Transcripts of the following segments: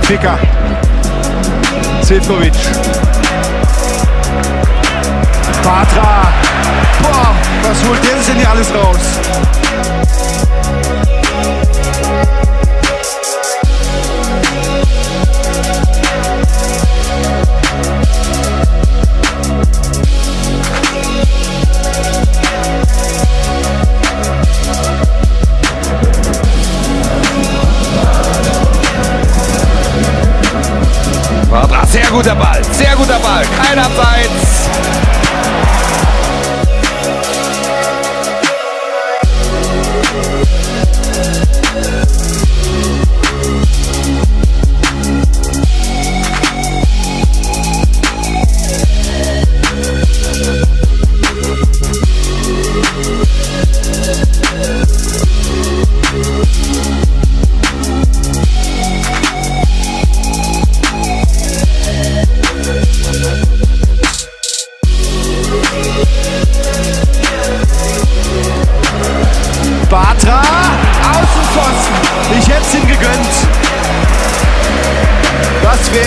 Kicker. Zivkovic. Batra. Boah, was holt der denn hier alles raus? Sehr guter Ball, sehr guter Ball, kein Abseits.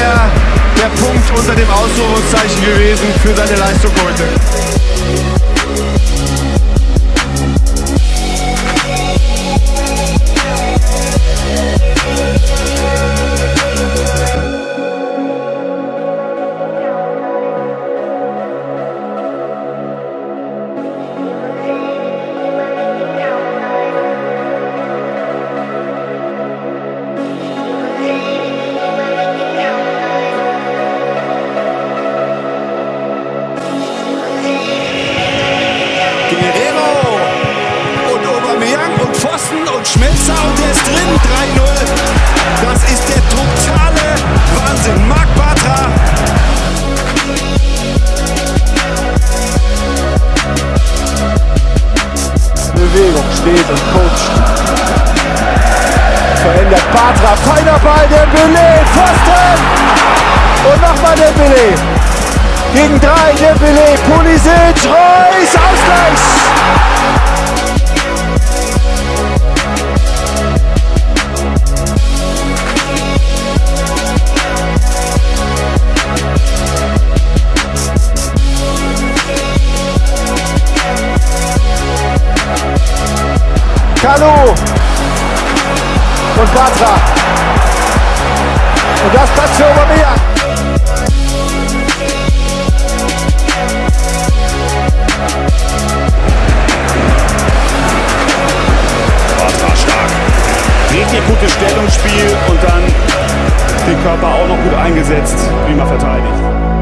Wäre der Punkt unter dem Ausrufungszeichen gewesen für seine Leistung heute. Schmelzer und der ist drin. 3-0. Das ist der totale Wahnsinn. Marc Bartra. Bewegung steht und coacht. Verändert Bartra. Feiner Ball, der Belay. Pfosten. Und nochmal der Belay. Gegen drei, Dembele, Pulisic, Reus, Ausgleich! Kalu und Batra. Und das Platz für Aubameyang. Batra stark. Richtig gutes Stellungsspiel und dann den Körper auch noch gut eingesetzt. Prima verteidigt.